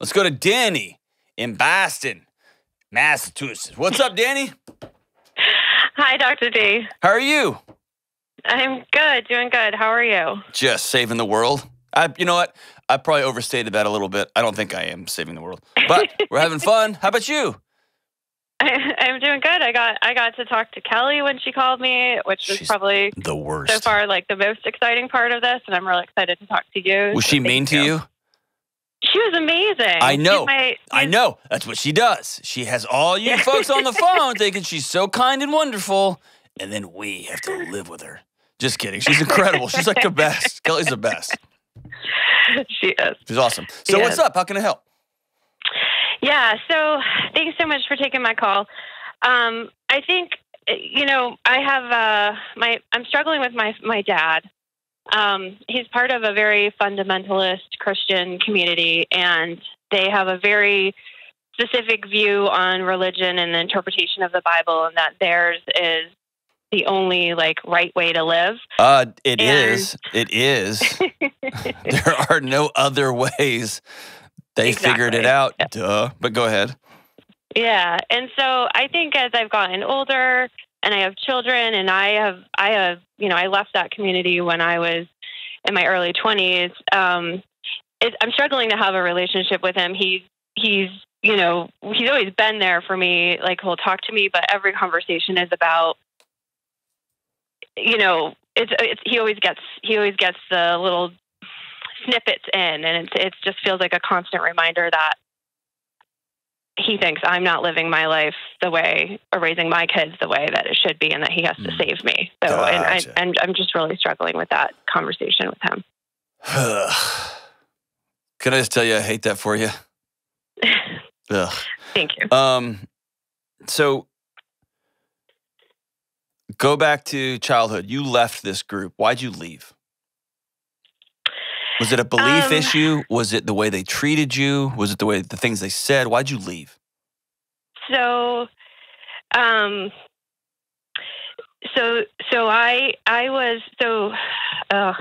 Let's go to Danny in Boston, Massachusetts. What's up, Danny? Hi, Dr. D. How are you? I'm good, doing good. How are you? Just saving the world. I, you know what? I probably overstated that a little bit. I don't think I am saving the world, but we're having fun. How about you? I, I'm doing good. I got I got to talk to Kelly when she called me, which was probably The worst. so far like the most exciting part of this, and I'm really excited to talk to you. Was so she mean to you? She was amazing. I know. My- I know. That's what she does. She has all you Yeah. folks on the phone thinking she's so kind and wonderful, and then we have to live with her. Just kidding. She's incredible. She's like the best. Kelly's the best. she is. She's awesome. So what's Yes. up? How can I help? Yeah. So thanks so much for taking my call. Um, I think you know I have uh, my I'm struggling with my my dad. Um, he's part of a very fundamentalist Christian community, and they have a very specific view on religion and the interpretation of the Bible, and that theirs is the only like right way to live. Uh, it And- is. It is. there are no other ways. They figured it Exactly. out. Duh. But go ahead. Yeah, and so I think as I've gotten older and I have children, and I have, I have, you know, I left that community when I was in my early twenties. Um, it, I'm struggling to have a relationship with him. He's, he's, you know, he's always been there for me. Like he'll talk to me, but every conversation is about, you know, it's, it's he always gets, he always gets the little snippets in, and it's, it just feels like a constant reminder that he thinks I'm not living my life the way or raising my kids the way that it should be and that he has to Mm. save me. So and I Gotcha. and I'm just really struggling with that conversation with him. Can I just tell you, I hate that for you. Ugh. Thank you. Um, so go back to childhood. You left this group. Why'd you leave? Was it a belief Um, issue? Was it the way they treated you? Was it the way the things they said? Why'd you leave? So um so so I I was so uh,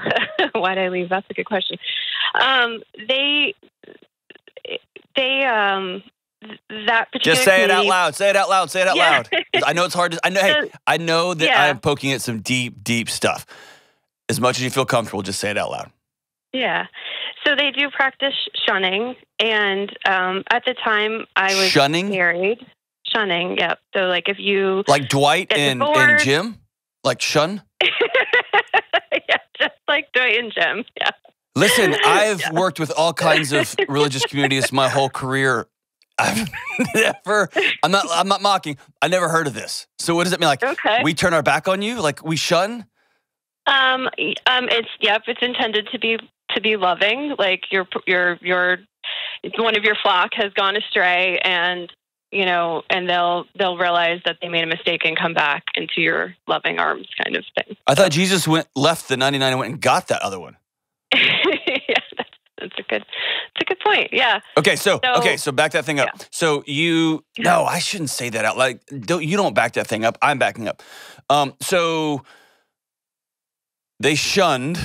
why did I leave? That's a good question. Um they they um that particular Just say it out loud. Say it out loud. Say it out Yeah. loud. I know it's hard to. I know. Hey, I know that Yeah. I'm poking at some deep, deep stuff. As much as you feel comfortable, just say it out loud. Yeah. So they do practice shunning. And um, at the time I was Shunning, married, shunning, yep. So, like, if you, like Dwight and, and. Jim, like shun. yeah, just like Dwight and Jim. Yeah. Listen, I've Yeah. worked with all kinds of religious communities my whole career. I've never. I'm not. I'm not mocking. I never heard of this. So what does it mean? Like Okay. we turn our back on you? Like we shun? um, um, it's, yep, it's intended to be, to be loving. Like, your, your, your, one of your flock has gone astray and, you know, and they'll, they'll realize that they made a mistake and come back into your loving arms kind of thing. I thought Jesus went left the 99 and went and got that other one. yeah, that's, that's a good, that's a good point. Yeah. Okay, so, So- okay, so back that thing up. So you no, I shouldn't say that out. Like don't you don't back that thing up. I'm backing up. Um, so they shunned.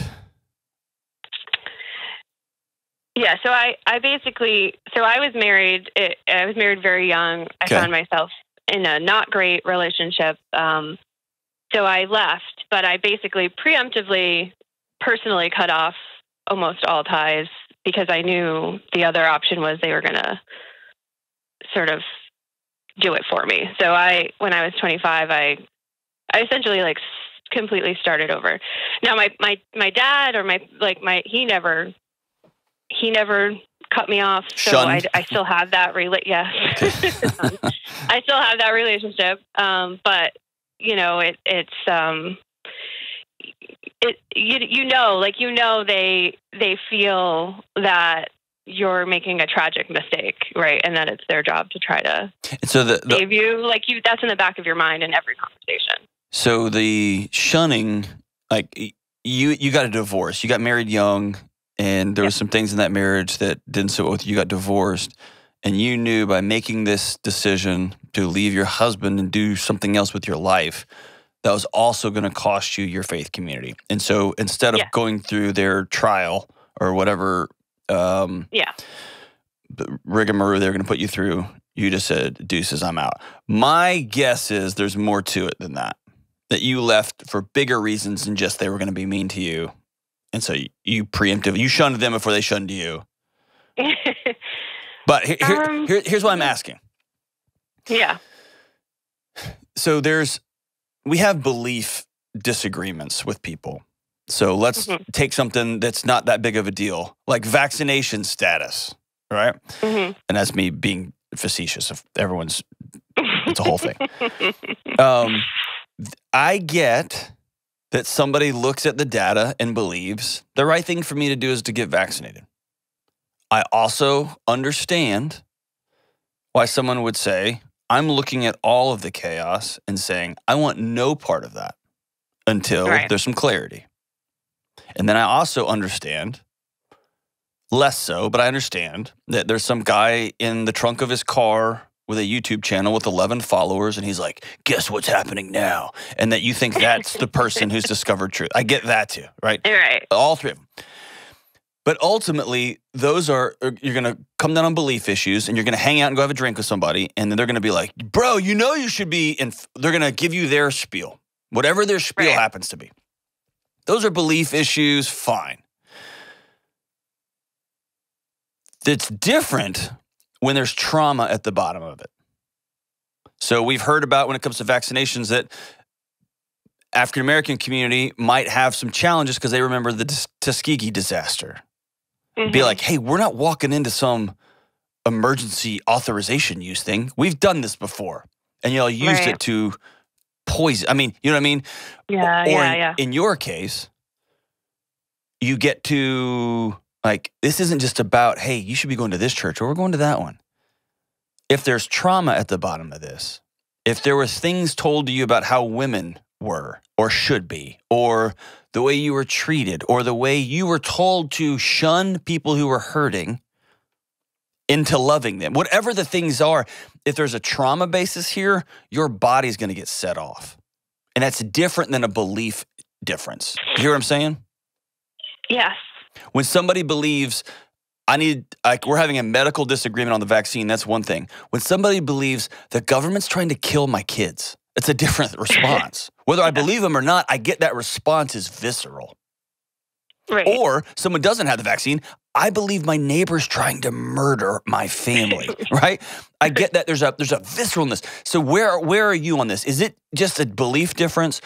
Yeah. So I, I basically, so I was married. It, I was married very young. I Okay. found myself in a not great relationship. Um, so I left, but I basically preemptively, personally cut off almost all ties because I knew the other option was they were going to sort of do it for me. So I, when I was 25, I, I essentially like completely started over. Now my, my, my dad or my, like my, he never, he never cut me off. So I, I still have that rela- yeah. I still have that relationship. Um, but you know, it, it's, um, it, you, you know, like, you know, they, they feel that you're making a tragic mistake, right? And that it's their job to try to And so the, the save you. Like you, that's in the back of your mind in every conversation. so the shunning, like you you got a divorce. You got married young, and there was some things in that marriage that didn't sit well with you. You got divorced, and you knew by making this decision to leave your husband and do something else with your life, that was also going to cost you your faith community. And so instead of Yeah. going through their trial or whatever, um, Yeah. rigmarole they're going to put you through, you just said, deuces, I'm out. My guess is there's more to it than that. That you left for bigger reasons than just they were going to be mean to you. And so you, you preemptive, you shunned them before they shunned you. But here, here, Um, here- here's what I'm asking. yeah. So there's, we have belief disagreements with people. So let's Mhm. take something that's not that big of a deal, like vaccination status, right? hmm And that's me being facetious. If everyone's, it's a whole thing. Um, I get that somebody looks at the data and believes the right thing for me to do is to get vaccinated. I also understand why someone would say, I'm looking at all of the chaos and saying, I want no part of that until Right. there's some clarity. And then I also understand, less so, but I understand that there's some guy in the trunk of his car with a YouTube channel with 11 followers, and he's like, Guess what's happening now? And that you think that's the person who's discovered truth. I get that too, right? right. all three of them. But ultimately, those are are- you're going to come down on belief issues, and you're going to hang out and go have a drink with somebody, and then they're going to be like, "Bro, you know you should be," and they're going to give you their spiel, whatever their spiel Right. happens to be. Those are belief issues. Fine. It's different when there's trauma at the bottom of it. So we've heard about when it comes to vaccinations that African American community might have some challenges because they remember the Tus- Tuskegee disaster. Be Mhm. like, hey, we're not walking into some emergency authorization use thing. We've done this before, and y'all used Right. it to poison. I mean, you know what I mean? yeah, or yeah, in, yeah. in your case, you get to like this isn't just about hey, you should be going to this church or we're going to that one. If there's trauma at the bottom of this, if there was things told to you about how women were or should be, or the way you were treated, or the way you were told to shun people who were hurting into loving them, whatever the things are, if there's a trauma basis here, your body's going to get set off. And that's different than a belief difference. You hear what I'm saying? Yes. When somebody believes, I need, like, we're having a medical disagreement on the vaccine, that's one thing. When somebody believes the government's trying to kill my kids, it's a different response. Whether I believe them or not, I get that response is visceral. Right. Or someone doesn't have the vaccine. I believe my neighbor's trying to murder my family, right? I get that there's a there's a visceralness. So where where are you on this? Is it just a belief difference,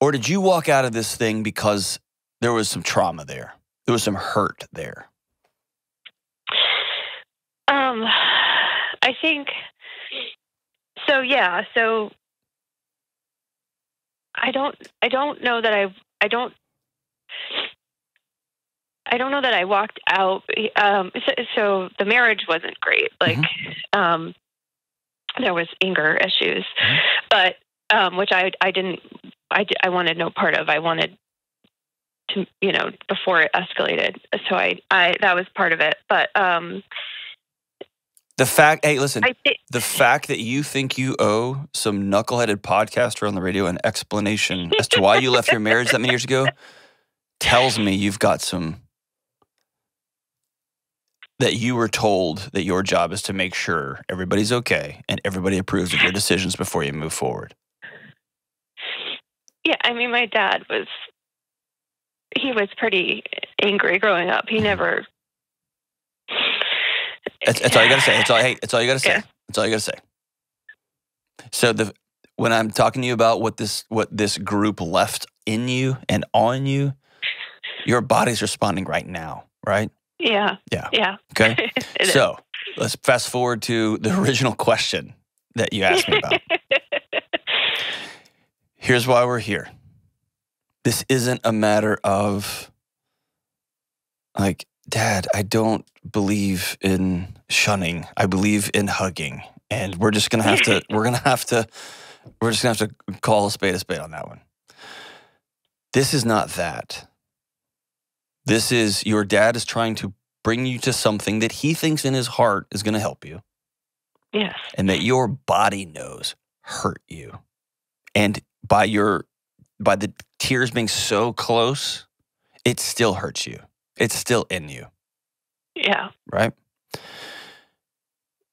or did you walk out of this thing because there was some trauma there, there was some hurt there? Um, I think so. Yeah. So I don't. I don't know that I. I don't. I don't know that I walked out. Um, so, so the marriage wasn't great. Like, um, there was anger issues, Mhm. but um, which I I didn't. I I wanted no part of. I wanted to you know before it escalated. So I I that was part of it. But um, The fact, hey, listen, think. the fact that you think you owe some knuckleheaded podcaster on the radio an explanation as to why you left your marriage that many years ago tells me you've got some that you were told that your job is to make sure everybody's okay and everybody approves of your decisions before you move forward. Yeah, I mean, my dad was he was pretty angry growing up. He never. That's, that's all you got to say. That's all. Hey, that's all you got to say. Yeah. That's all you got to say. So the when I'm talking to you about what this what this group left in you and on you, your body's responding right now, right? Yeah. Yeah. Yeah. Okay. So let's fast forward to the original question that you asked me about. Here's why we're here. This isn't a matter of like, Dad, I don't believe in shunning. I believe in hugging. And we're just gonna have to, we're gonna have to, we're just gonna have to call a spade a spade on that one. This is not that. This is your dad is trying to bring you to something that he thinks in his heart is gonna help you yes. and that your body knows hurt you. And by your by the tears being so close, it still hurts you. It's still in you, Yeah. right?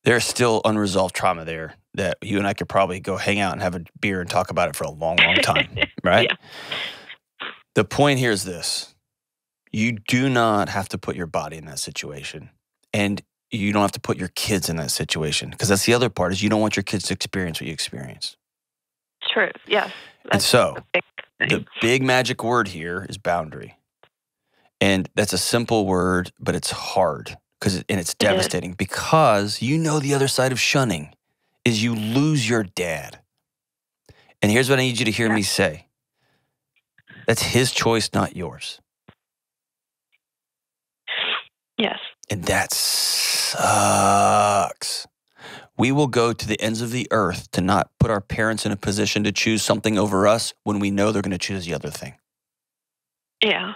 there's still unresolved trauma there that you and I could probably go hang out and have a beer and talk about it for a long, long time, right? Yeah. The point here is this you do not have to put your body in that situation. And you don't have to put your kids in that situation because that's the other part is you don't want your kids to experience what you experience. True. Yes. And so thing. the big magic word here is boundary. And that's a simple word, but it's hard because and it's devastating because you know the other side of shunning is you lose your dad. And here's what I need you to hear Yeah. me say. That's his choice, not yours. yes. And that sucks. We will go to the ends of the earth to not put our parents in a position to choose something over us when we know they're going to choose the other thing. Yeah.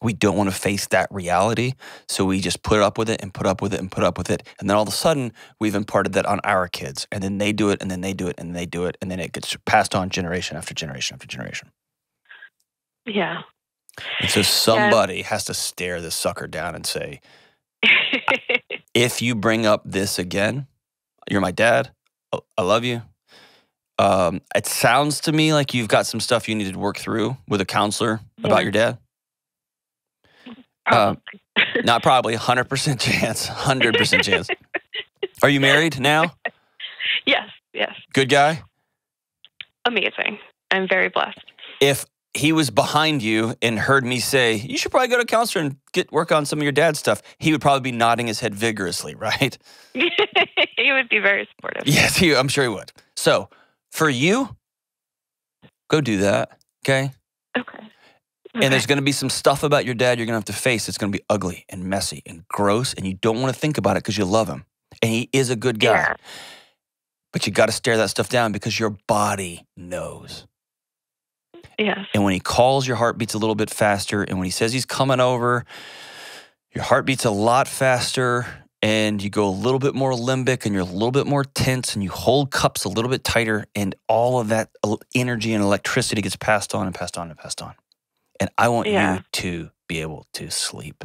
We don't want to face that reality. So we just put up with it and put up with it and put up with it. And then all of a sudden, we've imparted that on our kids. And then they do it and then they do it and they do it. And then it gets passed on generation after generation after generation. Yeah. And so somebody has to stare this sucker down and say, if you bring up this again, you're my dad. I- love you. Um, it sounds to me like you've got some stuff you need to work through with a counselor about your dad. Probably. Not probably, 100% chance. 100% chance. Are you married now? yes. Yes. Good guy? Amazing. I'm very blessed. If he was behind you and heard me say, you should probably go to a counselor and get work on some of your dad's stuff, he would probably be nodding his head vigorously, right? he would be very supportive. Yes, he, I'm sure he would. So for you, go do that. Okay. Okay. And there's going to be some stuff about your dad you're going to have to face. It's going to be ugly and messy and gross, and you don't want to think about it because you love him. And he is a good guy. Yeah. But you got to stare that stuff down because your body knows. Yes. And when he calls, your heart beats a little bit faster. And when he says he's coming over, your heart beats a lot faster. And you go a little bit more limbic and you're a little bit more tense and you hold cups a little bit tighter. And all of that energy and electricity gets passed on and passed on and passed on. And I want Yeah. you to be able to sleep.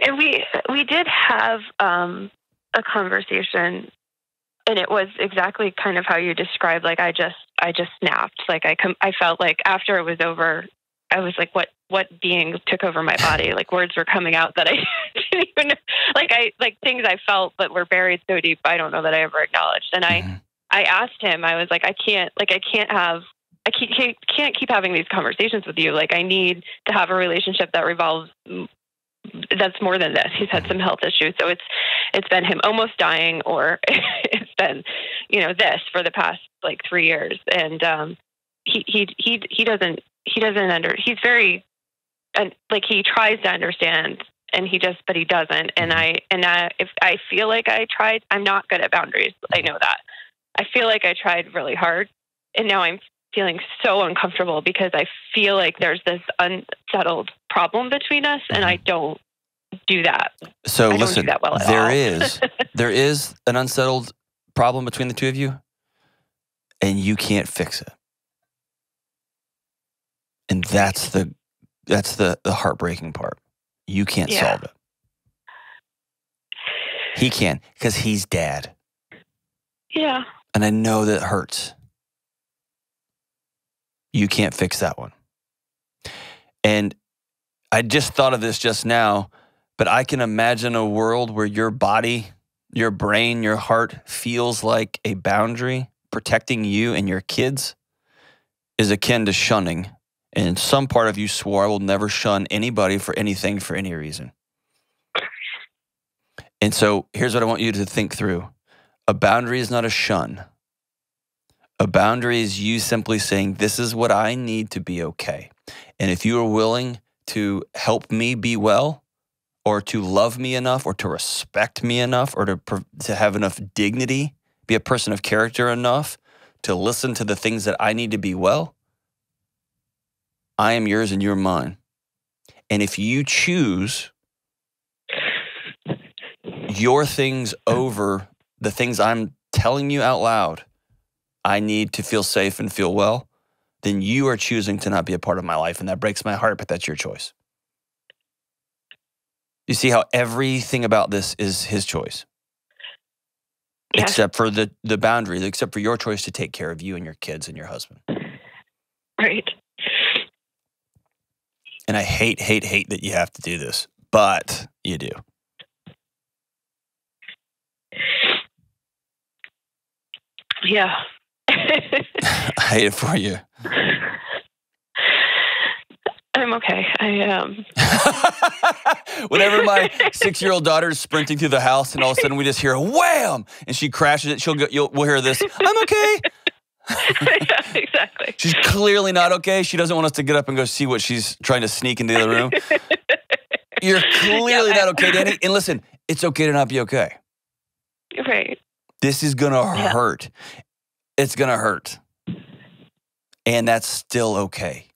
And we we did have um, a conversation, and it was exactly kind of how you described. Like I just I just snapped. Like I com- I felt like after it was over, I was like, what what being took over my body? Like words were coming out that I didn't even know. like. I like things I felt that were buried so deep. I don't know that I ever acknowledged. And I Mhm. I asked him. I was like, I can't like I can't have. I can't can't keep having these conversations with you. Like I need to have a relationship that revolves that's more than this. He's had some health issues, so it's it's been him almost dying, or it's been you know this for the past like three years, and um, he he he he doesn't he doesn't under he's very and like he tries to understand and he just but he doesn't. And i and i if i feel like i tried i'm not good at boundaries. I know that. I feel like i tried really hard and now i'm feeling so uncomfortable because i feel like there's this unsettled problem between us and mm-hmm. i don't do that So I don't do listen, that well there is there is an unsettled problem between the two of you, and you can't fix it. And that's the that's the, the heartbreaking part. You can't Yeah. solve it. He can, because he's dad. yeah And I know that hurts. You can't fix that one. And I just thought of this just now, but I can imagine a world where your body, your brain, your heart feels like a boundary protecting you and your kids is akin to shunning. And some part of you swore, I will never shun anybody for anything for any reason. And so here's what I want you to think through a boundary is not a shun. A boundary is you simply saying, This is what I need to be okay. And if you are willing to help me be well, or to love me enough, or to respect me enough, or to, to have enough dignity, be a person of character enough to listen to the things that I need to be well, I am yours and you're mine. And if you choose your things over the things I'm telling you out loud, I need to feel safe and feel well, then you are choosing to not be a part of my life. And that breaks my heart, but that's your choice. You see how everything about this is his choice, Yeah. except for the the boundary, except for your choice to take care of you and your kids and your husband. Right. And I hate, hate, hate that you have to do this, but you do. Yeah. I hate it for you. I'm okay. I um Whenever my six-year-old daughter is sprinting through the house, and all of a sudden we just hear a wham, and she crashes it, she'll go. You'll, we'll hear this. I'm okay. yeah, exactly. She's clearly not okay. She doesn't want us to get up and go see what she's trying to sneak into the other room. You're clearly Yeah, not okay, Danny. And listen, it's okay to not be okay. Right. This is gonna Yeah. hurt. It's gonna hurt, and that's still okay.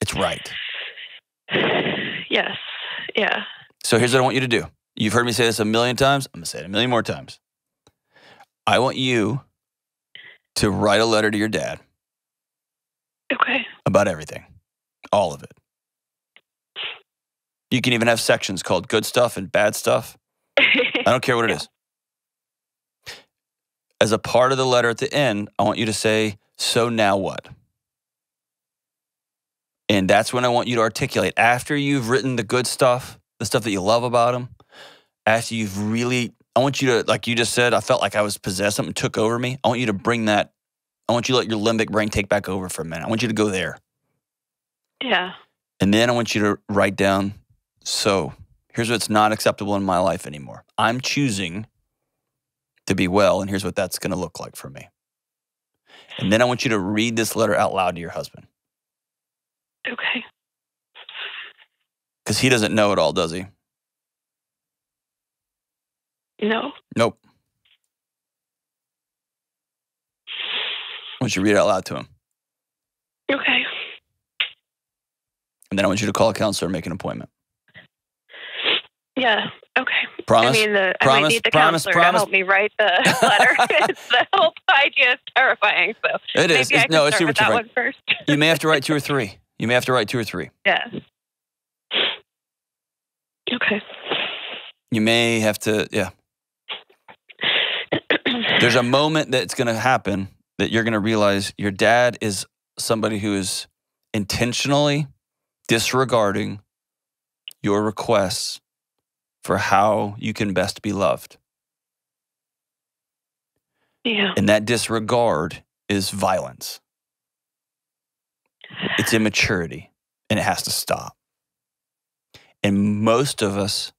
It's right. Yes. Yeah. So here's what I want you to do. You've heard me say this a million times. I'm going to say it a million more times. I want you to write a letter to your dad Okay. about everything, all of it. You can even have sections called good stuff and bad stuff. I don't care what it is. As a part of the letter at the end, I want you to say, So now what? And that's when I want you to articulate after you've written the good stuff, the stuff that you love about him, after you've really, I want you to, like you just said, I felt like I was possessed, something took over me. I want you to bring that, I want you to let your limbic brain take back over for a minute. I want you to go there. yeah. And then I want you to write down so here's what's not acceptable in my life anymore. I'm choosing to be well, and here's what that's going to look like for me. And then I want you to read this letter out loud to your husband Okay. because he doesn't know it all, does he? No. Nope. I want you to read it out loud to him. Okay. And then I want you to call a counselor and make an appointment. Yeah. Okay. Promise? I mean, the I Promise? might need the Promise? counselor Promise? to help me write the letter. it's the whole idea is terrifying. So it is. I It's, no, I start see with what you're that right. one first. You may have to write two or three. You may have to write two or three. yeah. Okay. You may have to, yeah. there's a moment that's going to happen that you're going to realize your dad is somebody who is intentionally disregarding your requests for how you can best be loved. yeah. And that disregard is violence, it's immaturity, and it has to stop. And most of us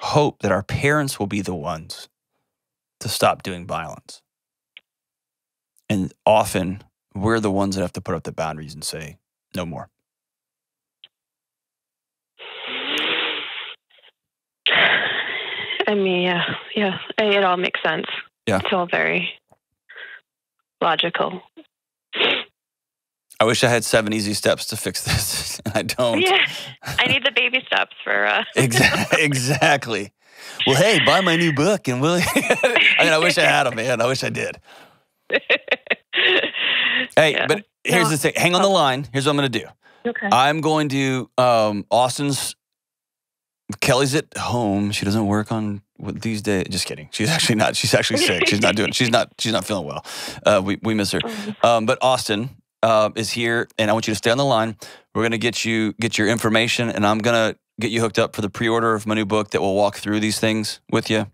hope that our parents will be the ones to stop doing violence. And often we're the ones that have to put up the boundaries and say, no more. I mean, yeah, yeah. It all makes sense. Yeah. It's all very logical. I wish I had seven easy steps to fix this, and I don't. Yeah. I need the baby steps for. Uh, Exactly. exactly. Well, hey, buy my new book, and we'll. I mean, I wish I had them, man. I wish I did. Hey, Yeah. but here's No. the thing. Hang on the line. Here's what I'm going to do. okay. I'm going to um, Austin's. Kelly's at home. She doesn't work on these days. Just kidding. She's actually not. She's actually sick. She's not doing. She's not. She's not feeling well. Uh, we we miss her. Um, but Austin uh, is here, and I want you to stay on the line. We're gonna get you get your information, and I'm gonna get you hooked up for the pre-order of my new book that will walk through these things with you.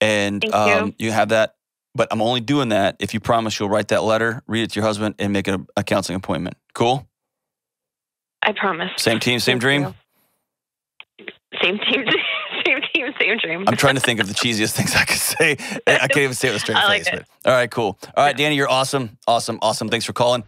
And Thank um, you. you have that. But I'm only doing that if you promise you'll write that letter, read it to your husband, and make a, a counseling appointment. Cool. I promise. Same team, same Thank dream. you. Same team, same team, same dream. I'm trying to think of the cheesiest things I could say. I can't even say it with a straight I like face. it. But all right, cool. All right, Danny, you're awesome, awesome, awesome. Thanks for calling.